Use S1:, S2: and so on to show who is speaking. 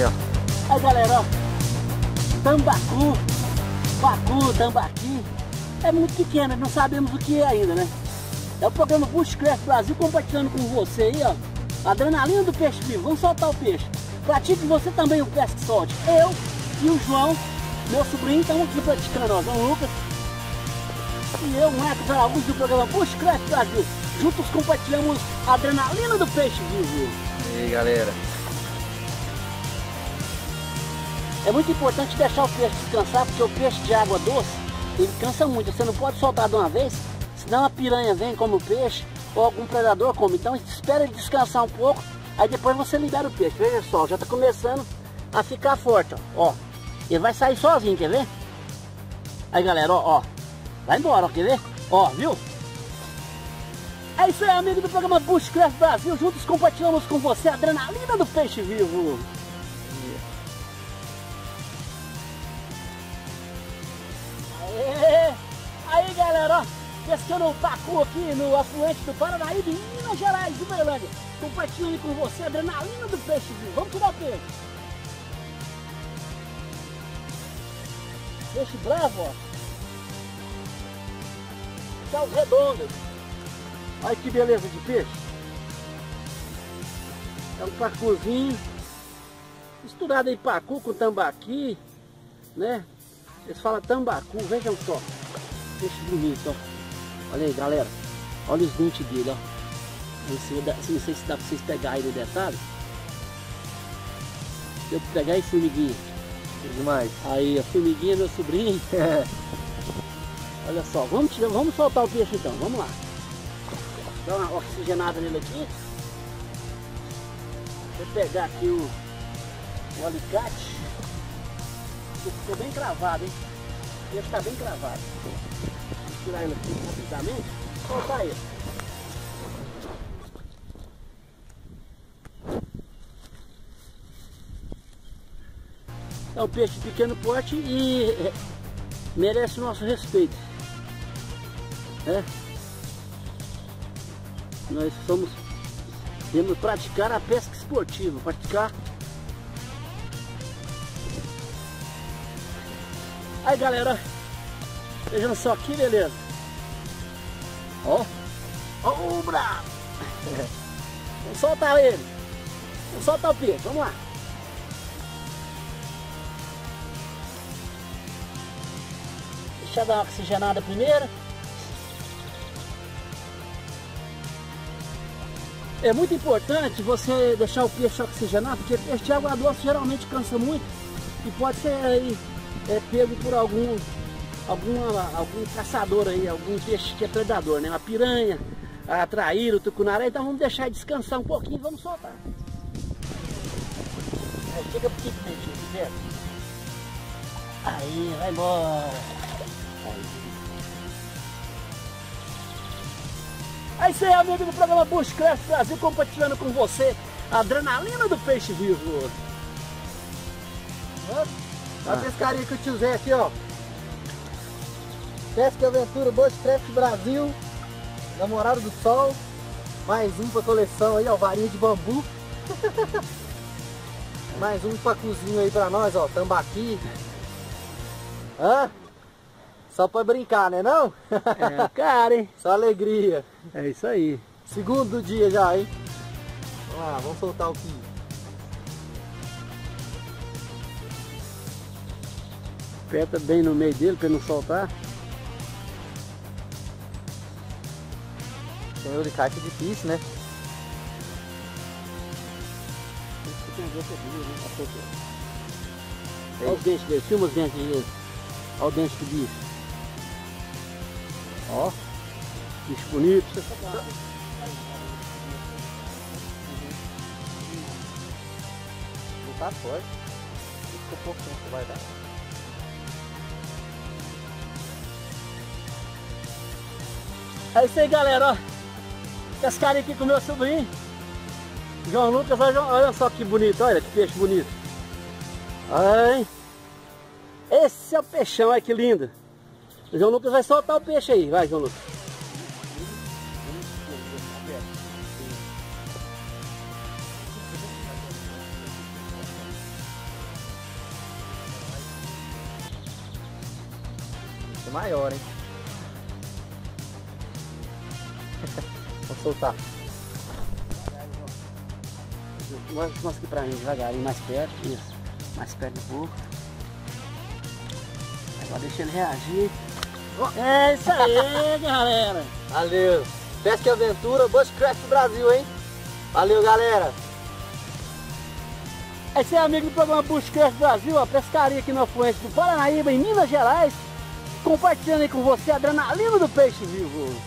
S1: Aí, ó.
S2: Aí, galera, ó. Tambacu, pacu, tambaqui. É muito pequeno, não sabemos o que é ainda, né? É o programa Bushcraft Brasil compartilhando com você aí, ó. Adrenalina do peixe vivo. Vamos soltar o peixe. Pratique você também o pesca solte. Eu e o João, meu sobrinho, estamos aqui praticando, ó. João Lucas. E eu, Marcos Araújo, do programa Bushcraft Brasil. Juntos compartilhamos a adrenalina do peixe vivo.
S1: E aí, galera.
S2: É muito importante deixar o peixe descansar, porque o peixe de água doce, ele cansa muito. Você não pode soltar de uma vez, senão a piranha vem como o peixe, ou algum predador come. Então espera ele descansar um pouco, aí depois você libera o peixe. Veja só, já está começando a ficar forte, ó. Ele vai sair sozinho, quer ver? Aí galera, ó, ó. Vai embora, ó, quer ver? Ó, viu? É isso aí, amigo do programa Bushcraft Brasil. Juntos compartilhamos com você a adrenalina do peixe vivo. Pescando o pacu aqui no afluente do Paranaíba, em Minas Gerais, Uberlândia. Compartilhando com você a adrenalina do peixe vivo. Vamos tirar o peixe. Peixe bravo, ó. Sal redondos. Olha que beleza de peixe. É um pacuzinho. Misturado aí pacu com tambaqui, né? Eles falam tambacu, vejam só. Peixe bonito, ó. Olha aí, galera. Olha os dentes dele, ó. Não sei, se dá pra vocês pegarem no detalhe. Pra pegar aí, formiguinha.
S1: Demais.
S2: Aí, a formiguinha, meu sobrinho. Olha só, vamos, tirar, vamos soltar o peixe então, vamos lá. Dá uma oxigenada nele aqui. Vou pegar aqui o, o alicate. Ficou bem cravado, hein? Ele está bem cravado. Tirar ele aqui rapidamente. Soltar ele. É um peixe de pequeno porte e é, merece o nosso respeito. É. Nós somos, temos praticar a pesca esportiva, praticar Aí galera, vejam só que beleza. Ó, ó o bravo. Vamos soltar ele. Vamos soltar o peixe, vamos lá. Deixa eu dar uma oxigenada primeiro. É muito importante você deixar o peixe oxigenar, porque peixe de água doce geralmente cansa muito e pode ser aí é pego por algum, alguma, algum caçador aí, algum peixe que é predador, né? Uma piranha, a traíra, o tucunaré, então vamos deixar ele descansar um pouquinho e vamos soltar. Aí, chega pro que peixe, Aí, vai embora. Aí. É isso aí, amigo do programa Bushcraft Brasil, compartilhando com você a adrenalina do peixe vivo.
S1: Olha a pescaria que o tio Zé aqui, ó. Pesca Aventura Bushcraft Brasil. Namorado do Sol. Mais um pra coleção aí, ó. Varinha de bambu. Mais um pacuzinho aí pra nós, ó. Tambaqui. Hã? Só pra brincar, né não?
S2: É, cara, hein?
S1: Só alegria.
S2: É isso aí.
S1: Segundo dia já, hein? Vamos lá, vamos soltar o que
S2: Aperta bem no meio dele para não soltar.
S1: Tem o alicate é difícil, né?
S2: Olha os dentes dele, filma os dentes dele. Olha o dente do bicho. Ó, bicho bonito.
S1: Não tá forte. Ficou pouco tempo vai dar.
S2: É isso aí, galera, ó pescar aqui com meu sobrinho. João Lucas, olha só que bonito, olha que peixe bonito. Ai, esse é o peixão, olha que lindo. O João Lucas vai soltar o peixe aí, vai João Lucas.
S1: Maior, hein? Vou soltar.
S2: Mostra aqui pra mim devagarinho, mais perto, isso. Mais perto um pouco. Agora deixa ele reagir. É isso aí, galera!
S1: Valeu! Pesca e Aventura, Bushcraft Brasil, hein? Valeu, galera!
S2: Esse é amigo do programa Bushcraft Brasil, a pescaria aqui no afluente do Paranaíba, em Minas Gerais, compartilhando aí com você a adrenalina do peixe vivo.